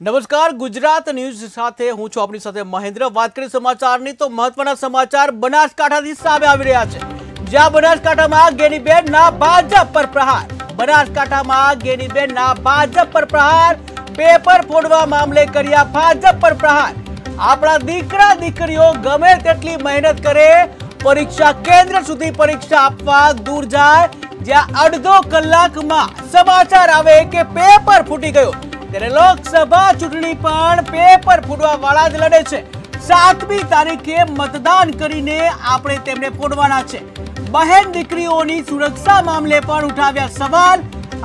નમસ્કાર, ગુજરાત ન્યૂઝ સાથે હું છું આપણી સાથે મહેન્દ્ર. વાત કરી સમાચારની તો મહત્વના સમાચાર બનાસકાંઠાથી સામે આવી રહ્યા છે. જ્યાં બનાસકાંઠામાં ગેનીબેનના ભાજપ પર પ્રહાર. બનાસકાંઠામાં ગેનીબેનના ભાજપ પર પ્રહાર. પેપર ફોડવા મામલે કર્યા ભાજપ પર પ્રહાર. આપણા દીકરા, દીકરીઓ ગમે તેટલી મહેનત કરે, પરીક્ષા કેન્દ્ર સુધી પરીક્ષા આપવા દૂર જાય. જ્યાં અડધો કલાકમાં સમાચાર આવે કે પેપર ફૂટી ગયું. ત્યારે લોકસભા ચૂંટણી પણ પેપર ફૂટવા વાળા જ લડે છે. સાતમી તારીખે મતદાન કરીને આપણે તેમને ફોડવાના છે. બહેન દીકરીઓની સુરક્ષા મામલે પણ ઉઠાવ્યા સવાલ.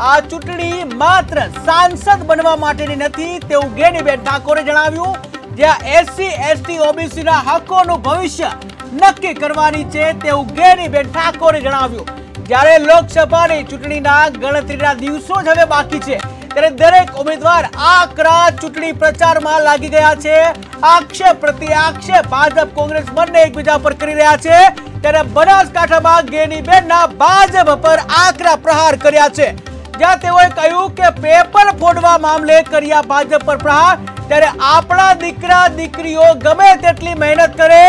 આ ચૂંટણી માત્ર સાંસદ બનવા માટેની નથી, તેવું ગેનીબેન ઠાકોરે જણાવ્યું. જ્યાં એસસી એસટી ઓબીસી ના હકોનું ભવિષ્ય નક્કી કરવાની છે, તેવું ગેનીબેન ઠાકોરે જણાવ્યું. જ્યારે લોકસભાની ચૂંટણીના ગણતરીના દિવસો જ હવે બાકી છે. ત્યારે દરેક ઉમેદવાર આકરા ચૂંટણી પ્રચારમાં લાગી ગયા છે. આક્ષેપ પ્રતિ આક્ષેપ ભાજપ કોંગ્રેસ બંને એકબીજા પર કરી રહ્યા છે. ત્યારે બનાસકાંઠામાં ગેનીબેનના ભાજપ પર આકરા પ્રહાર કર્યા છે. જ્યાં તેઓએ કહ્યું કે પેપર ફોડવા મામલે કર્યા ભાજપ પર પ્રહાર. ત્યારે આપણા દીકરા, દીકરીઓ ગમે તેટલી મહેનત કરે,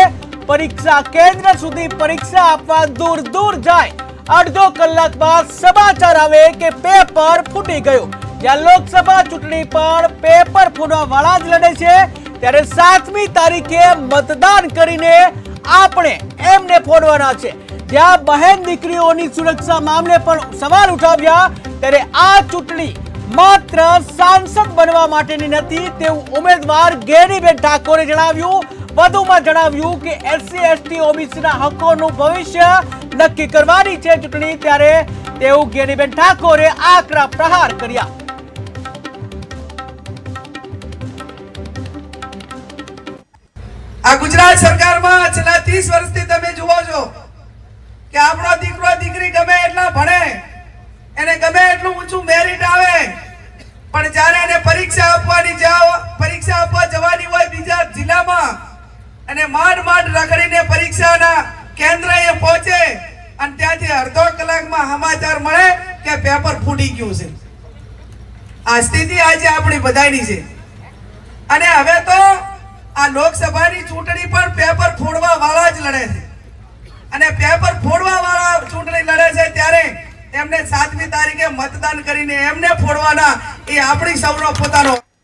પરીક્ષા કેન્દ્ર સુધી પરીક્ષા આપવા દૂર દૂર જાય. અડધો કલાકમાં સમાચાર આવે કે પેપર ફૂટી ગયું. જ્યાં લોકસભા ચૂંટણી પણ પેપર ફોડવા વાળા જ લડે છે, ત્યારે સાતમી તારીખે મતદાન કરીને આપણે એમને ફોડવાના છે. જ્યાં બહેન દીકરીઓની સુરક્ષા મામલે પણ સવાલ ઉઠાવ્યા, ત્યારે આ ચૂંટણી માત્ર સાંસદ બનવા માટેની નથી, તેવું ઉમેદવાર ગેરીબેન ઠાકોરે જણાવ્યું. વધુમાં જણાવ્યું કે એસસી એસટી, ઓબીસીના હકોનું ભવિષ્ય નક્કી કરવાની છે ચૂંટણી, ત્યારે તેવું ગેરીબેન ઠાકોરે આકરા પ્રહાર કર્યા. આ ગુજરાત સરકારમાં છેલ્લા ત્રીસ વર્ષથી તમે જુઓ છો કે આપણો દીકરો, દીકરી ગમે એટલા ભણે, એને ગમે એટલું ઊંચું મેરિટ આવે, પણ જ્યારે એને પરીક્ષા આપવાની પરીક્ષા આપવા જવાની હોય બીજા જિલ્લામાં, અને માંડ માંડ રખડીને પરીક્ષાના કેન્દ્રએ પહોંચે, અને ત્યાંથી અડધો કલાકમાં સમાચાર મળે કે પેપર ફૂટી ગયું છે. આ સ્થિતિ આજે આપણી બધાની છે. અને હવે તો આ લોકસભાની ચૂંટણી પણ પેપર ફોડવા વાળા જ લડે છે. અને પેપર ફોડવા વાળા ચૂંટણી લડે છે ત્યારે એમને સાતમી તારીખે મતદાન કરીને એમને ફોડવાના એ આપણી સૌનો પોતાનો